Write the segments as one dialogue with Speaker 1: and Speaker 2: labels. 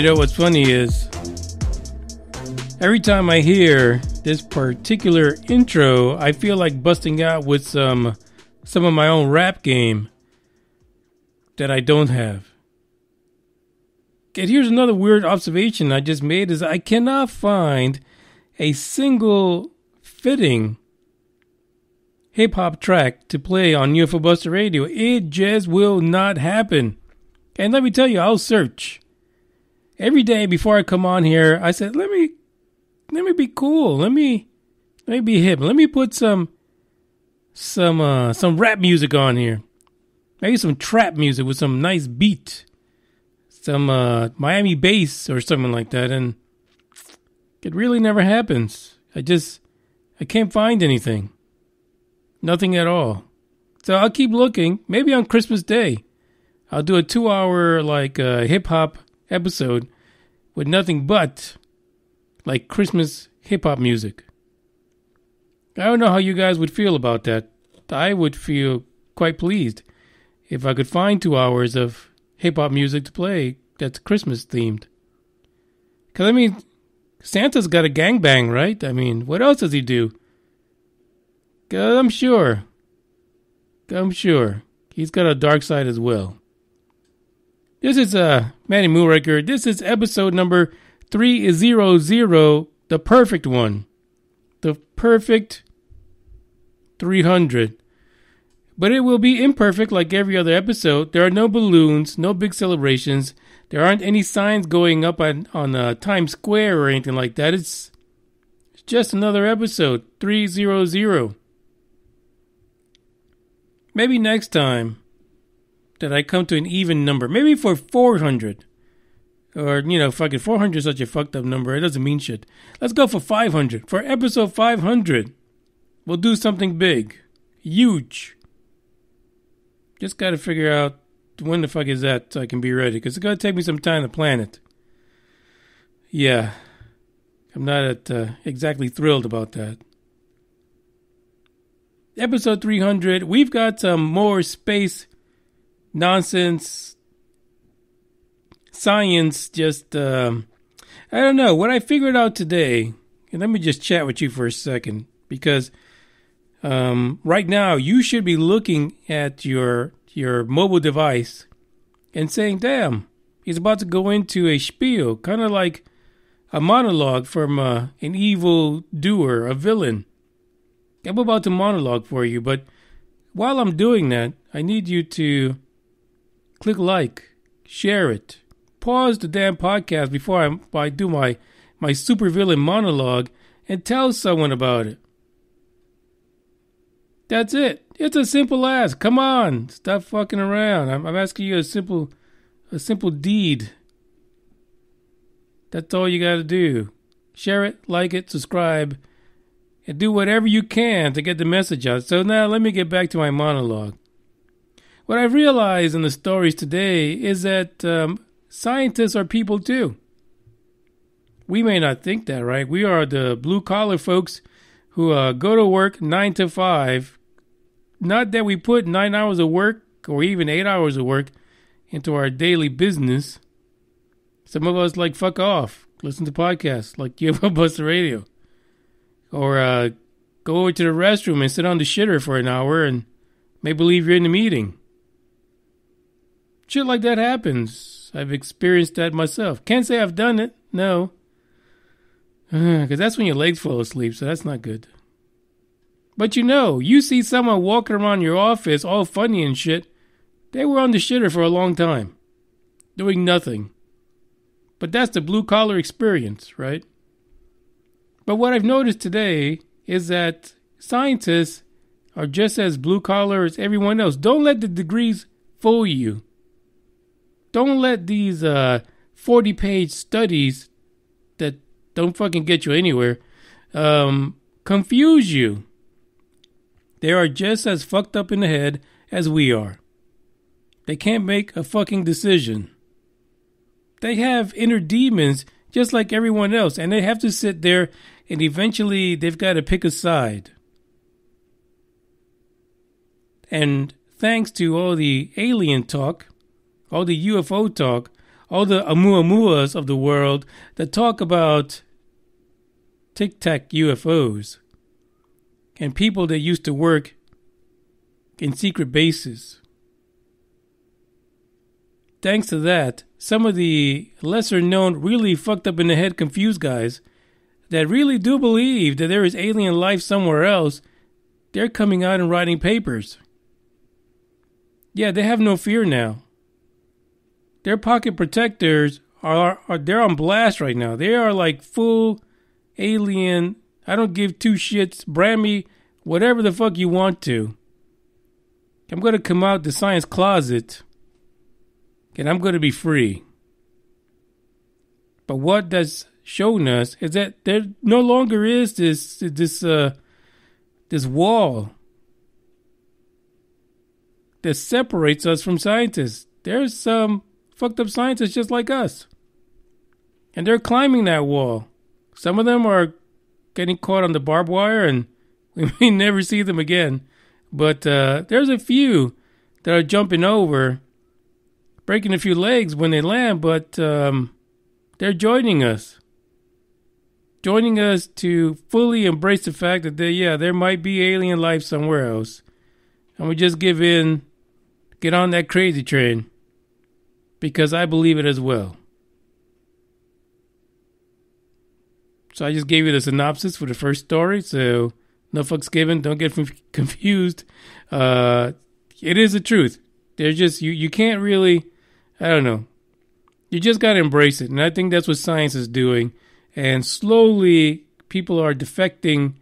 Speaker 1: You know what's funny is every time I hear this particular intro, I feel like busting out with some some of my own rap game that I don't have. And here's another weird observation I just made is I cannot find a single fitting hip hop track to play on UFO Buster Radio. It just will not happen. And let me tell you, I'll search every day before I come on here, I said, let me let me be cool. Let me let me be hip. Let me put some some uh some rap music on here. Maybe some trap music with some nice beat. Some uh Miami bass or something like that and it really never happens. I just I can't find anything. Nothing at all. So I'll keep looking. Maybe on Christmas Day. I'll do a 2-hour like uh, hip hop episode with nothing but like Christmas hip hop music. I don't know how you guys would feel about that. I would feel quite pleased if I could find two hours of hip hop music to play that's Christmas themed. Because, I mean, Santa's got a gangbang, right? I mean, what else does he do? I'm sure. I'm sure. He's got a dark side as well. This is uh Manny Moonraker. This is episode number 300, the perfect one. The perfect 300. But it will be imperfect like every other episode. There are no balloons, no big celebrations. There aren't any signs going up on, on uh, Times Square or anything like that. It's, it's just another episode, 300. Maybe next time that I come to an even number. Maybe for 400. Or, you know, fucking 400 is such a fucked up number. It doesn't mean shit. Let's go for 500. For episode 500, we'll do something big. Huge. Just gotta figure out when the fuck is that so I can be ready. Because it's gonna take me some time to plan it. Yeah. I'm not at, uh, exactly thrilled about that. Episode 300, we've got some more space nonsense science just um, i don't know. What i figured out today and let me just chat with you for a second because um, right now you should be looking at your your mobile device and saying damn he's about to go into a spiel kind of like a monologue from uh, an evil doer a villain. I'm about to monologue for you but while i'm doing that i need you to click like, share it, pause the damn podcast before I, I do my, my supervillain monologue, and tell someone about it. That's it. It's a simple ask. Come on, stop fucking around. I'm, I'm asking you a simple, a simple deed. That's all you got to do. Share it, like it, subscribe, and do whatever you can to get the message out. So now let me get back to my monologue. What I've realized in the stories today is that um, scientists are people too. We may not think that, right? We are the blue collar folks who uh, go to work nine to five. Not that we put nine hours of work or even eight hours of work into our daily business. Some of us like fuck off, listen to podcasts like give UFO Buster Radio, or uh, go over to the restroom and sit on the shitter for an hour and make believe you're in the meeting shit like that happens. I've experienced that myself. Can't say I've done it. No. Because that's when your legs fall asleep, so that's not good. But you know, you see someone walking around your office all funny and shit, they were on the shitter for a long time, doing nothing. But that's the blue collar experience, right? But what I've noticed today is that scientists are just as blue collar as everyone else. Don't let the degrees fool you. Don't let these uh, 40 page studies that don't fucking get you anywhere um, confuse you. They are just as fucked up in the head as we are. They can't make a fucking decision. They have inner demons just like everyone else, and they have to sit there and eventually they've got to pick a side. And thanks to all the alien talk, all the UFO talk, all the Oumuamuas of the world that talk about tic tac UFOs and people that used to work in secret bases. Thanks to that, some of the lesser known, really fucked up in the head, confused guys that really do believe that there is alien life somewhere else, they're coming out and writing papers. Yeah, they have no fear now. Their pocket protectors are, are they're on blast right now. They are like full alien. I don't give two shits. Brand me whatever the fuck you want to. I'm going to come out the science closet and I'm going to be free. But what that's shown us is that there no longer is this this uh this wall that separates us from scientists. There's some fucked up scientists just like us. And they're climbing that wall. Some of them are getting caught on the barbed wire and we may never see them again. But uh, there's a few that are jumping over, breaking a few legs when they land, but um, they're joining us. Joining us to fully embrace the fact that, they, yeah, there might be alien life somewhere else. And we just give in, get on that crazy train, because I believe it as well. So I just gave you the synopsis for the first story. So no fucks given. Don't get confused. Uh, it is the truth. There's just you. You can't really. I don't know. You just gotta embrace it, and I think that's what science is doing. And slowly, people are defecting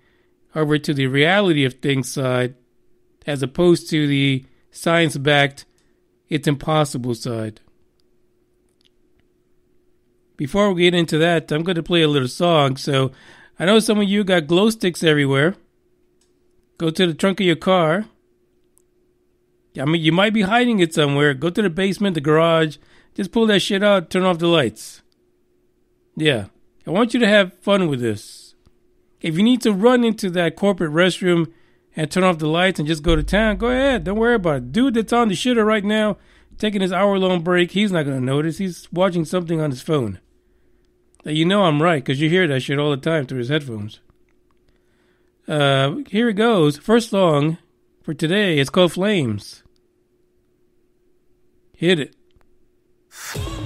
Speaker 1: over to the reality of things side, as opposed to the science-backed, it's impossible side. Before we get into that, I'm going to play a little song. So I know some of you got glow sticks everywhere. Go to the trunk of your car. I mean, you might be hiding it somewhere. Go to the basement, the garage. Just pull that shit out, turn off the lights. Yeah. I want you to have fun with this. If you need to run into that corporate restroom and turn off the lights and just go to town, go ahead. Don't worry about it. Dude that's on the shitter right now, taking his hour long break, he's not going to notice. He's watching something on his phone. You know I'm right because you hear that shit all the time through his headphones. Uh, here it goes. First song for today is called Flames. Hit it.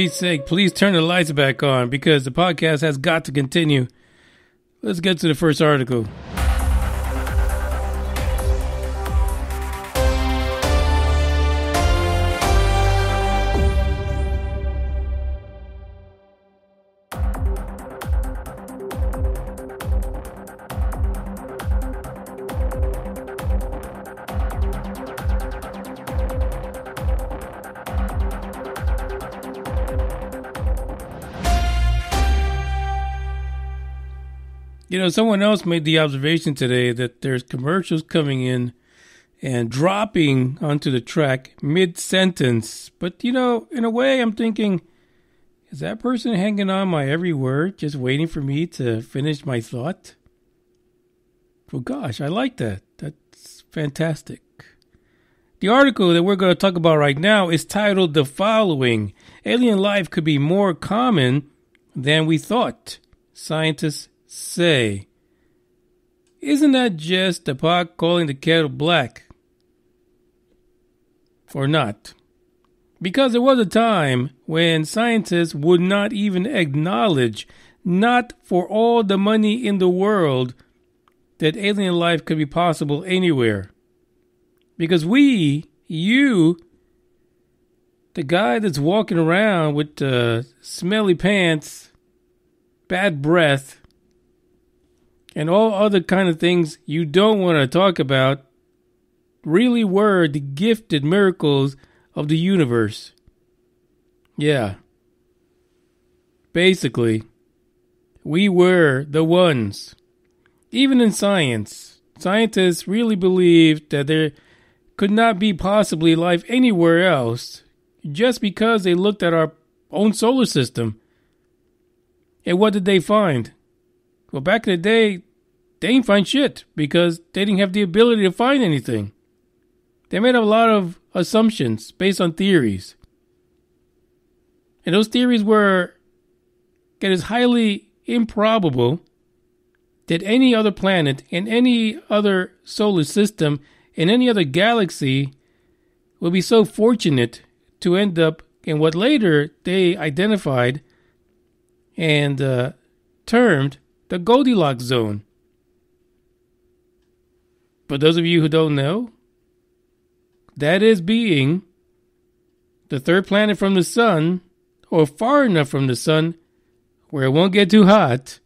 Speaker 1: Pete's sake, please turn the lights back on because the podcast has got to continue. Let's get to the first article. You know, someone else made the observation today that there's commercials coming in and dropping onto the track mid sentence. But, you know, in a way, I'm thinking, is that person hanging on my every word, just waiting for me to finish my thought? Well, gosh, I like that. That's fantastic. The article that we're going to talk about right now is titled The Following Alien Life Could Be More Common Than We Thought. Scientists say, isn't that just the pot calling the kettle black? Or not? Because there was a time when scientists would not even acknowledge, not for all the money in the world, that alien life could be possible anywhere. Because we, you, the guy that's walking around with uh, smelly pants, bad breath, and all other kind of things you don't want to talk about really were the gifted miracles of the universe. Yeah. Basically, we were the ones. Even in science, scientists really believed that there could not be possibly life anywhere else just because they looked at our own solar system. And what did they find? Well, back in the day, they didn't find shit because they didn't have the ability to find anything. They made a lot of assumptions based on theories. And those theories were that it is highly improbable that any other planet in any other solar system in any other galaxy will be so fortunate to end up in what later they identified and uh, termed the Goldilocks zone. For those of you who don't know, that is being the third planet from the sun, or far enough from the sun where it won't get too hot.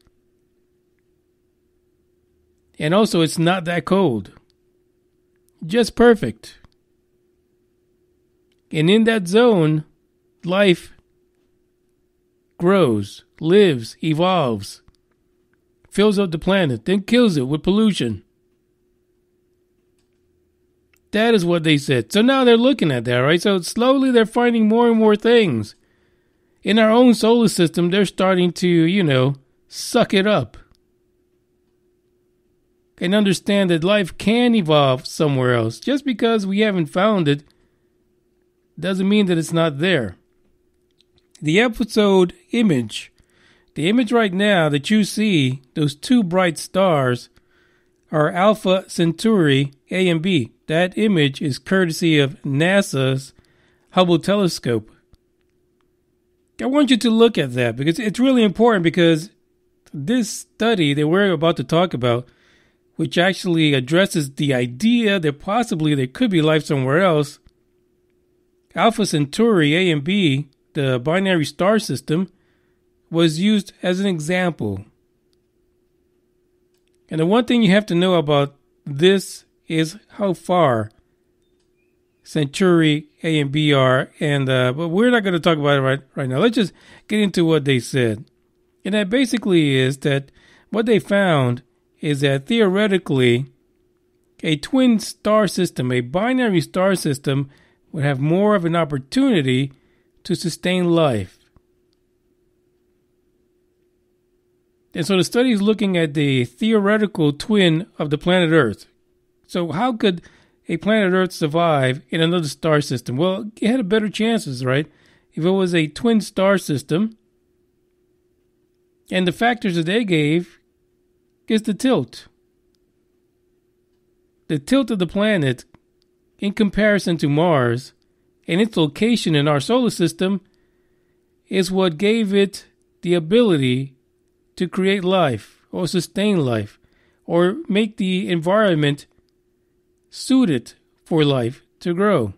Speaker 1: And also, it's not that cold. Just perfect. And in that zone, life grows, lives, evolves fills up the planet, then kills it with pollution. That is what they said. So now they're looking at that, right? So slowly they're finding more and more things. In our own solar system, they're starting to, you know, suck it up. And understand that life can evolve somewhere else. Just because we haven't found it doesn't mean that it's not there. The episode image the image right now that you see, those two bright stars, are Alpha Centauri A and B. That image is courtesy of NASA's Hubble telescope. I want you to look at that because it's really important because this study that we're about to talk about, which actually addresses the idea that possibly there could be life somewhere else, Alpha Centauri A and B, the binary star system, was used as an example. And the one thing you have to know about this is how far Centauri A and B are, and uh, but we're not going to talk about it right right now. Let's just get into what they said, and that basically is that what they found is that theoretically, a twin star system, a binary star system, would have more of an opportunity to sustain life. And so the study is looking at the theoretical twin of the planet Earth. So, how could a planet Earth survive in another star system? Well, it had a better chances, right? If it was a twin star system, and the factors that they gave is the tilt. The tilt of the planet in comparison to Mars and its location in our solar system is what gave it the ability to create life or sustain life or make the environment suited for life to grow.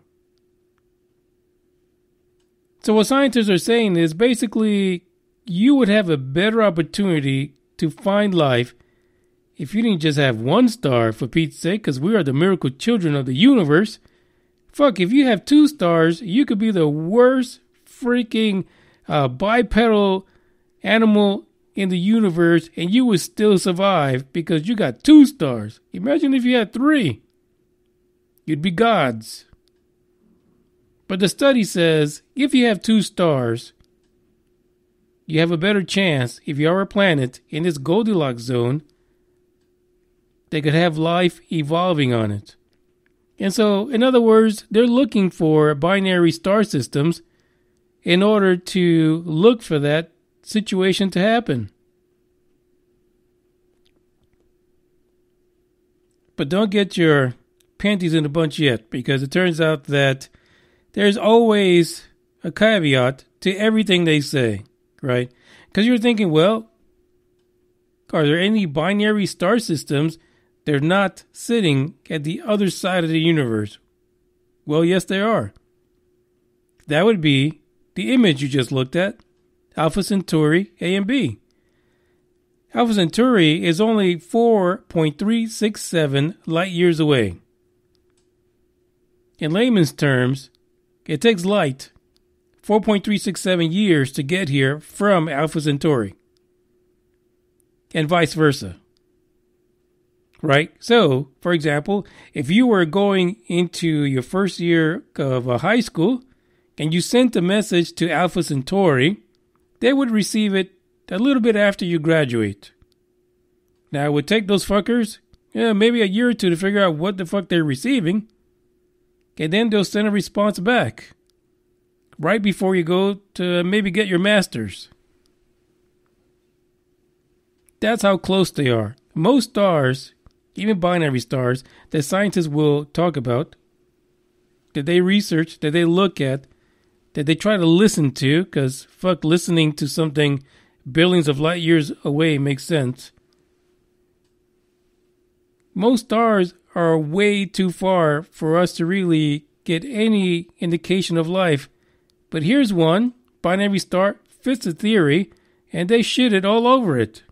Speaker 1: So, what scientists are saying is basically you would have a better opportunity to find life if you didn't just have one star, for Pete's sake, because we are the miracle children of the universe. Fuck, if you have two stars, you could be the worst freaking uh, bipedal animal in the universe and you would still survive because you got two stars. Imagine if you had three. You'd be gods. But the study says if you have two stars, you have a better chance if you are a planet in this Goldilocks zone they could have life evolving on it. And so, in other words, they're looking for binary star systems in order to look for that situation to happen. But don't get your panties in a bunch yet, because it turns out that there's always a caveat to everything they say, right? Because you're thinking, well, are there any binary star systems they're not sitting at the other side of the universe. Well, yes, they are. That would be the image you just looked at Alpha Centauri A and B. Alpha Centauri is only 4.367 light years away. In layman's terms, it takes light 4.367 years to get here from Alpha Centauri, and vice versa right? So, for example, if you were going into your first year of a high school and you sent a message to Alpha Centauri, they would receive it a little bit after you graduate. Now, it would take those fuckers, yeah, maybe a year or two to figure out what the fuck they're receiving, and then they'll send a response back right before you go to maybe get your master's. That's how close they are. Most stars even binary stars that scientists will talk about, that they research, that they look at, that they try to listen to, because fuck, listening to something billions of light years away makes sense. Most stars are way too far for us to really get any indication of life. But here's one binary star fits the theory, and they shit it all over it.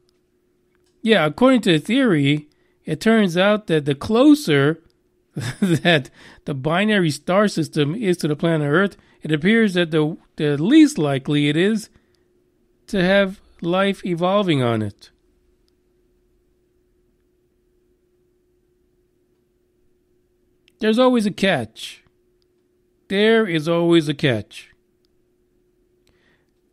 Speaker 1: Yeah, according to the theory, it turns out that the closer that the binary star system is to the planet Earth, it appears that the, the least likely it is to have life evolving on it. There's always a catch. There is always a catch.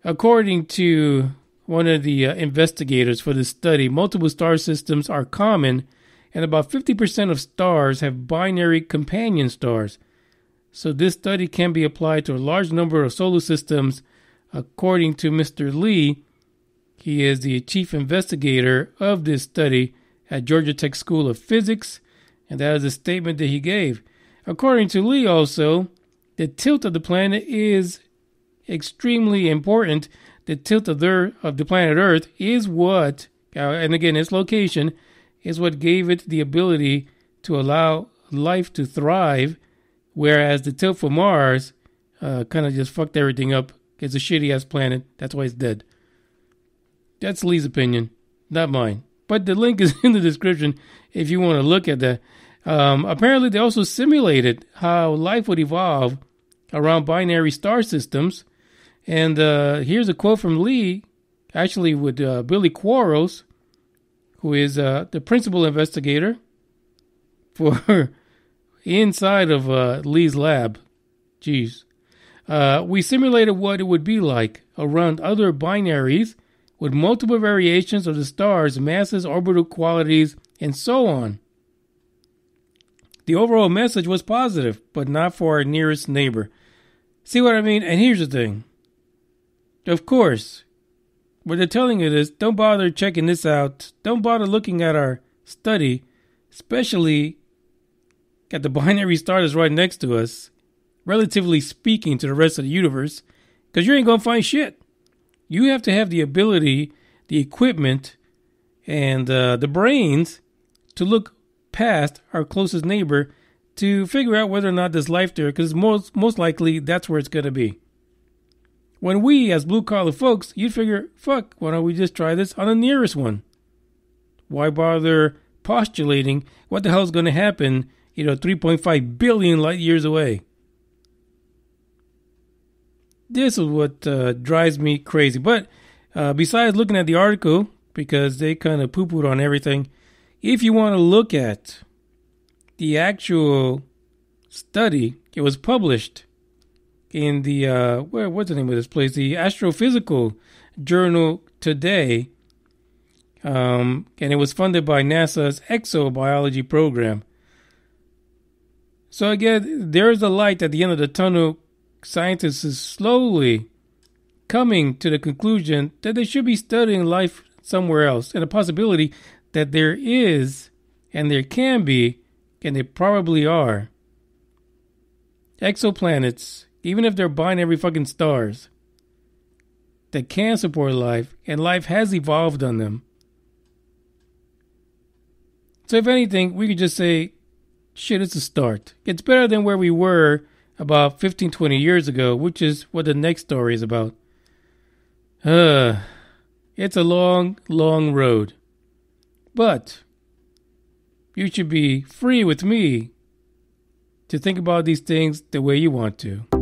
Speaker 1: According to one of the uh, investigators for this study, multiple star systems are common and about 50% of stars have binary companion stars. So this study can be applied to a large number of solar systems. According to Mr. Li, he is the chief investigator of this study at Georgia Tech School of Physics, and that is a statement that he gave. According to Li, also, the tilt of the planet is extremely important. The tilt of the, of the planet Earth is what, uh, and again, its location is what gave it the ability to allow life to thrive, whereas the tilt for Mars uh, kind of just fucked everything up. It's a shitty ass planet. That's why it's dead. That's Li's opinion, not mine. But the link is in the description if you want to look at that. Um, apparently, they also simulated how life would evolve around binary star systems. And uh, here's a quote from Lee, actually, with uh, Billy Quarles, who is uh, the principal investigator for inside of uh, Li's lab. Jeez. Uh, we simulated what it would be like around other binaries with multiple variations of the stars' masses, orbital qualities, and so on. The overall message was positive, but not for our nearest neighbor. See what I mean? And here's the thing. Of course, what they're telling you is don't bother checking this out. Don't bother looking at our study, especially got the binary star that's right next to us, relatively speaking to the rest of the universe, because you ain't going to find shit. You have to have the ability, the equipment, and uh, the brains to look past our closest neighbor to figure out whether or not there's life there, because most most likely that's where it's going to be. When we, as blue collar folks, you'd figure, fuck, why don't we just try this on the nearest one? Why bother postulating what the hell's going to happen, you know, 3.5 billion light years away? This is what uh, drives me crazy. But uh, besides looking at the article, because they kind of poo pooed on everything, if you want to look at the actual study, it was published in the uh, where what's the name of this place? The Astrophysical Journal today, um, and it was funded by NASA's exobiology program. So again, there's a light at the end of the tunnel. Scientists is slowly coming to the conclusion that they should be studying life somewhere else, and a possibility that there is, and there can be, and they probably are exoplanets even if they're binary fucking stars that can support life and life has evolved on them. So, if anything, we could just say, shit, it's a start. It's better than where we were about 15, 20 years ago, which is what the next story is about. Uh, it's a long, long road. But you should be free with me to think about these things the way you want to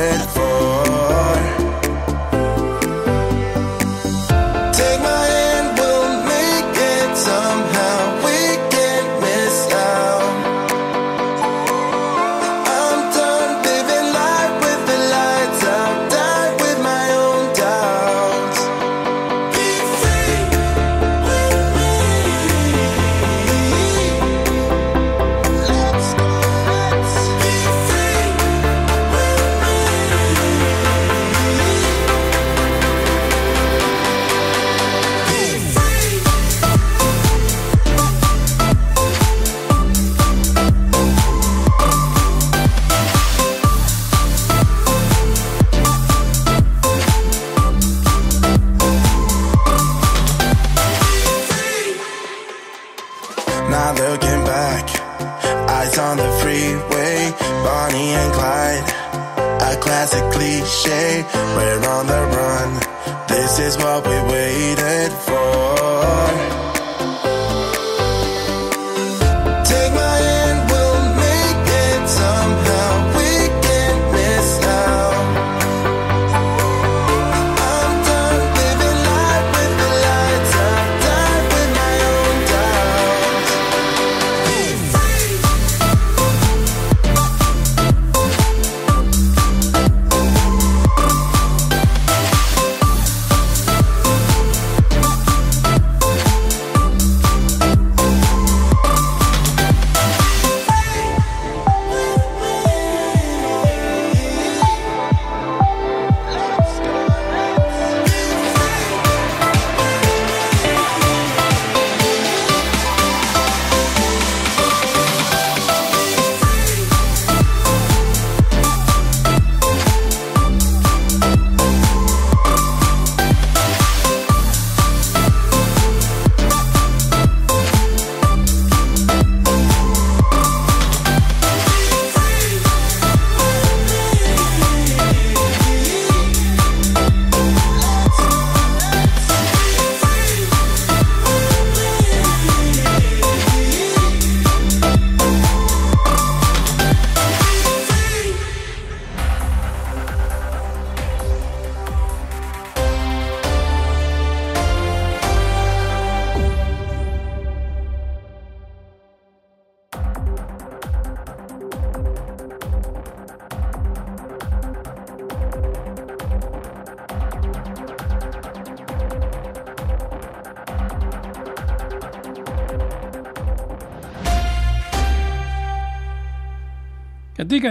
Speaker 2: classic
Speaker 1: cliche. We're on the run. This is what we waited for.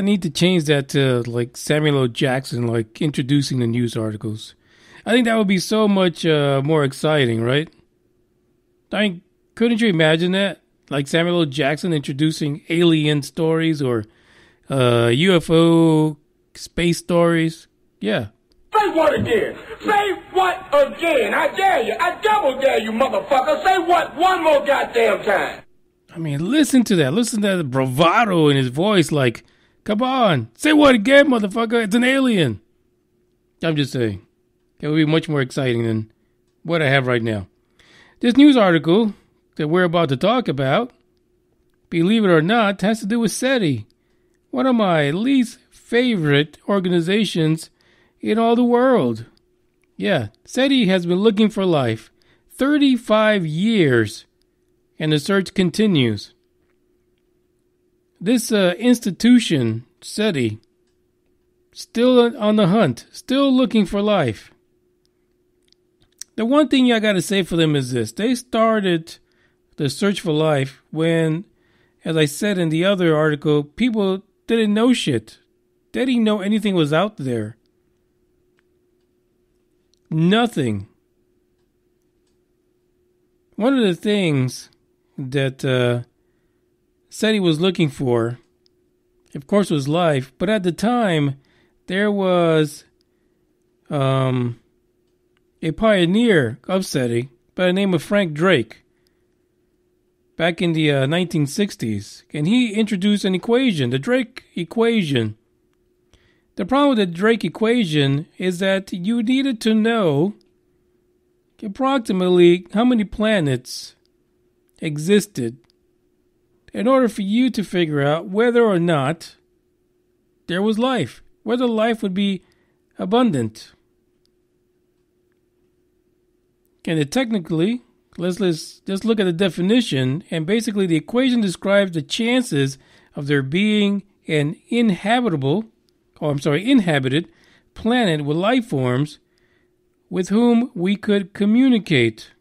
Speaker 1: I need to change that to like Samuel L. Jackson, like introducing the news articles. I think that would be so much uh, more exciting, right? I mean, couldn't you imagine that? Like Samuel L. Jackson introducing alien stories or uh, UFO space stories. Yeah.
Speaker 3: Say what again? Say what again? I dare you. I double dare you, motherfucker. Say what one more goddamn time.
Speaker 1: I mean, listen to that. Listen to the bravado in his voice. Like, come on. Say what again, motherfucker? It's an alien. I'm just saying. It would be much more exciting than what I have right now. This news article that we're about to talk about, believe it or not, has to do with SETI, one of my least favorite organizations in all the world. Yeah, SETI has been looking for life 35 years, and the search continues. This uh, institution, SETI, still on the hunt, still looking for life. The one thing I got to say for them is this they started the search for life when, as I said in the other article, people didn't know shit. They didn't know anything was out there. Nothing. One of the things that uh, SETI was looking for, of course, was life, but at the time, there was um, a pioneer of SETI by the name of Frank Drake back in the uh, 1960s, and he introduced an equation, the Drake equation. The problem with the Drake equation is that you needed to know approximately how many planets existed in order for you to figure out whether or not there was life, whether life would be abundant. And it technically, let's, let's just look at the definition. And basically, the equation describes the chances of there being an inhabitable, oh, I'm sorry, inhabited planet with life forms with whom we could communicate.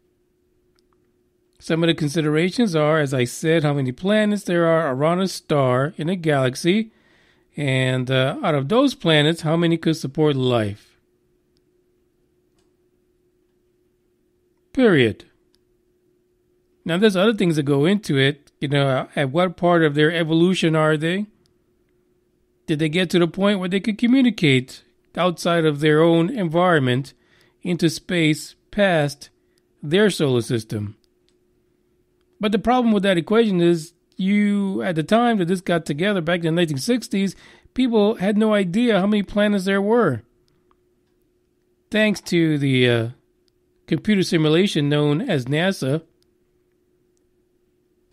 Speaker 1: Some of the considerations are, as I said, how many planets there are around a star in a galaxy, and uh, out of those planets, how many could support life. Period. Now, there's other things that go into it. You know, at what part of their evolution are they? Did they get to the point where they could communicate outside of their own environment into space past their solar system? But the problem with that equation is you, at the time that this got together back in the 1960s, people had no idea how many planets there were. Thanks to the uh, computer simulation known as NASA,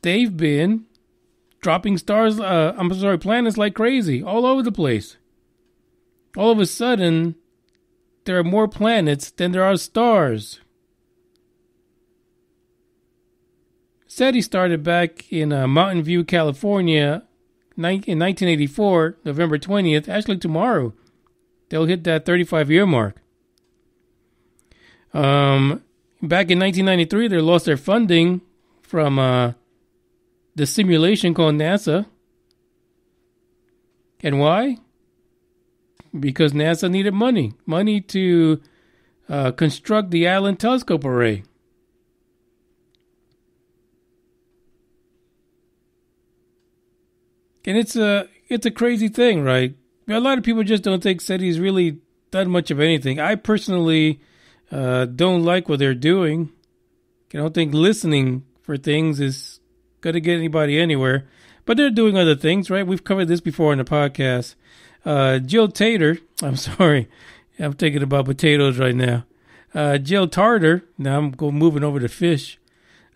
Speaker 1: they've been dropping stars, uh, I'm sorry, planets like crazy all over the place. All of a sudden, there are more planets than there are stars. SETI started back in uh, Mountain View, California in 1984, November 20th. Actually, tomorrow, they'll hit that 35 year mark. Um, back in 1993, they lost their funding from uh, the simulation called NASA. And why? Because NASA needed money, money to uh, construct the Allen Telescope Array. And it's a it's a crazy thing, right? A lot of people just don't think SETI's really done much of anything. I personally uh, don't like what they're doing. I don't think listening for things is going to get anybody anywhere. But they're doing other things, right? We've covered this before in the podcast. Uh, Jill Tater, I'm sorry, I'm thinking about potatoes right now. Uh, Jill Tarter, now I'm going moving over to fish.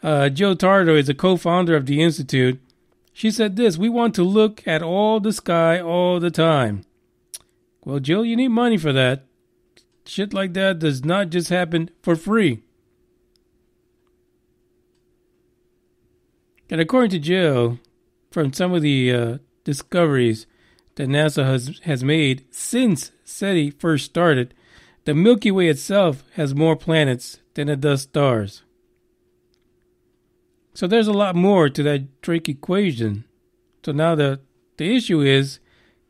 Speaker 1: Uh, Jill Tarter is a co-founder of the institute. She said this: "We want to look at all the sky all the time." Well, Jill, you need money for that shit like that does not just happen for free. And according to Jill, from some of the uh, discoveries that NASA has, has made since SETI first started, the Milky Way itself has more planets than it does stars. So there's a lot more to that Drake equation. So now the, the issue is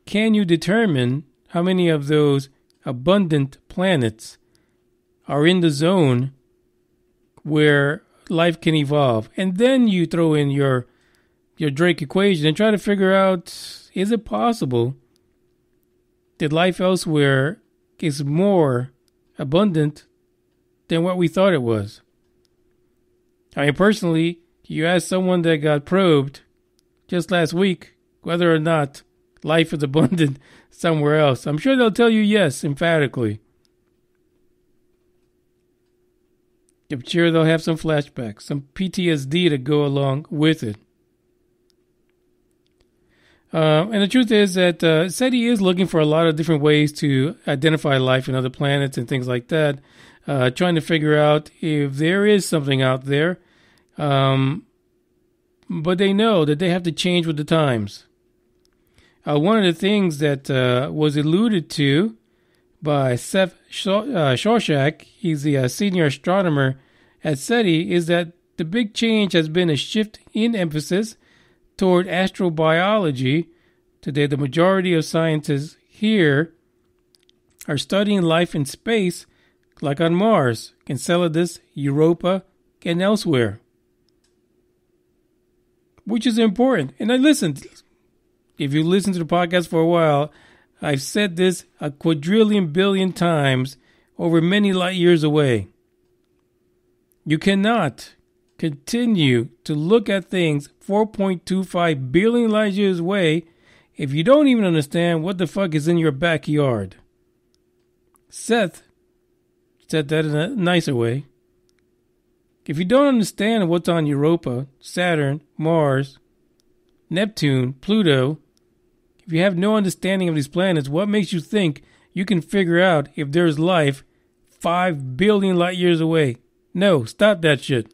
Speaker 1: can you determine how many of those abundant planets are in the zone where life can evolve? And then you throw in your your Drake equation and try to figure out is it possible that life elsewhere is more abundant than what we thought it was? I mean, personally, you ask someone that got probed just last week whether or not life is abundant somewhere else. I'm sure they'll tell you yes, emphatically. I'm sure they'll have some flashbacks, some PTSD to go along with it. Uh, and the truth is that uh, SETI is looking for a lot of different ways to identify life in other planets and things like that, uh, trying to figure out if there is something out there. Um, but they know that they have to change with the times. Uh, one of the things that uh, was alluded to by Seth uh, Shostak, he's the uh, senior astronomer at SETI, is that the big change has been a shift in emphasis toward astrobiology. Today, the majority of scientists here are studying life in space, like on Mars, Enceladus, Europa, and elsewhere. Which is important. And I listened. If you listen to the podcast for a while, I've said this a quadrillion billion times over many light years away. You cannot continue to look at things 4.25 billion light years away if you don't even understand what the fuck is in your backyard. Seth said that in a nicer way. If you don't understand what's on Europa, Saturn, Mars, Neptune, Pluto, if you have no understanding of these planets, what makes you think you can figure out if there's life 5 billion light years away? No, stop that shit.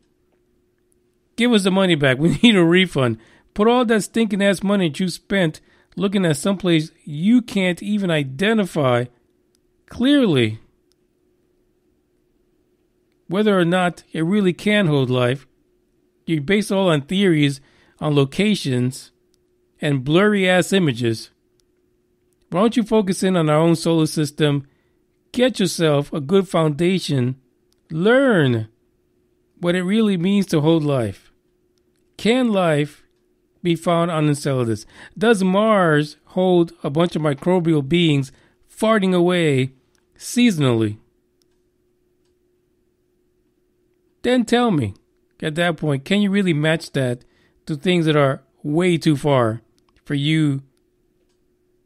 Speaker 1: Give us the money back. We need a refund. Put all that stinking ass money that you spent looking at someplace you can't even identify clearly whether or not it really can hold life. You base all on theories, on locations, and blurry ass images. Why don't you focus in on our own solar system? Get yourself a good foundation. Learn what it really means to hold life. Can life be found on Enceladus? Does Mars hold a bunch of microbial beings farting away seasonally? Then tell me, at that point, can you really match that to things that are way too far for you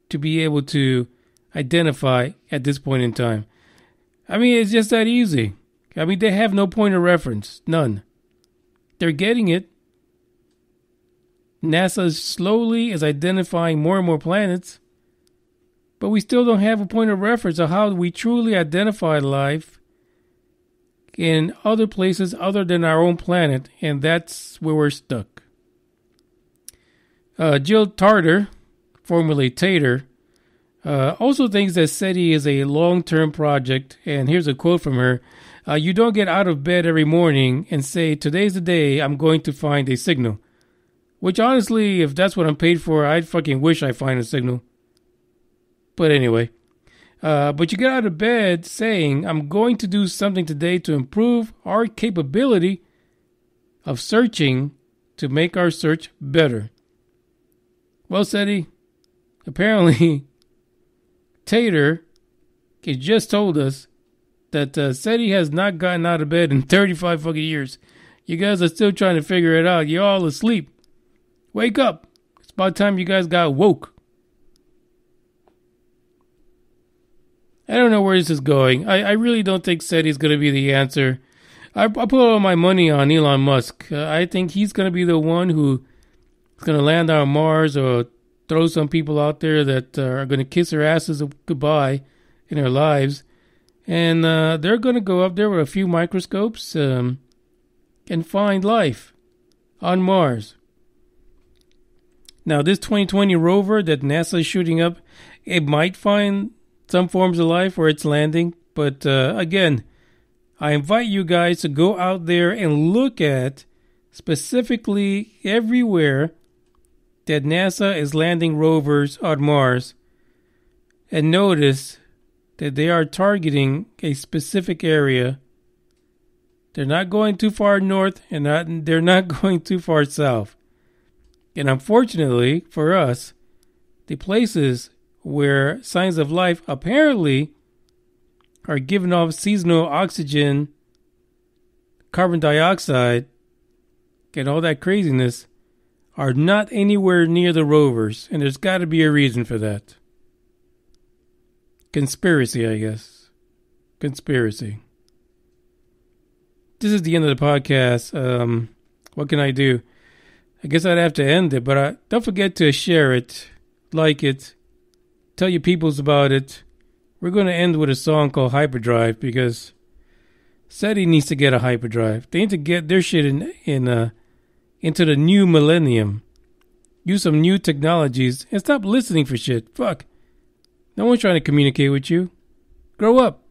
Speaker 1: to be able to identify at this point in time? I mean, it's just that easy. I mean, they have no point of reference, none. They're getting it. NASA slowly is identifying more and more planets, but we still don't have a point of reference of how we truly identify life in other places other than our own planet, and that's where we're stuck. Uh, Jill Tarter, formerly Tater, uh, also thinks that SETI is a long term project, and here's a quote from her uh, You don't get out of bed every morning and say, Today's the day I'm going to find a signal. Which, honestly, if that's what I'm paid for, I'd fucking wish I find a signal. But anyway, uh, but you get out of bed saying, I'm going to do something today to improve our capability of searching to make our search better. Well, SETI, apparently, Tater he just told us that uh, SETI has not gotten out of bed in 35 fucking years. You guys are still trying to figure it out. You're all asleep. Wake up. It's about time you guys got woke. I don't know where this is going. I, I really don't think SETI is going to be the answer. I, I put all my money on Elon Musk. Uh, I think he's going to be the one who is going to land on Mars or throw some people out there that uh, are going to kiss their asses goodbye in their lives. And uh, they're going to go up there with a few microscopes um, and find life on Mars. Now, this 2020 rover that NASA is shooting up, it might find some forms of life where it's landing. But uh, again, I invite you guys to go out there and look at specifically everywhere that NASA is landing rovers on Mars
Speaker 4: and notice that they are targeting a specific area. They're not going too far north and not, they're not going too far south. And unfortunately for us, the places where signs of life apparently are giving off seasonal oxygen, carbon dioxide, and all that craziness are not anywhere near the rovers, and there's got to be a reason for that. Conspiracy, I guess. Conspiracy. This is the end of the podcast. Um, what can I do? I guess I'd have to end it, but uh, don't forget to share it, like it, tell your peoples about it. We're going to end with a song called Hyperdrive because SETI needs to get a hyperdrive. They need to get their shit in in uh, into the new millennium. Use some new technologies and stop listening for shit. Fuck. No one's trying to communicate with you. Grow up.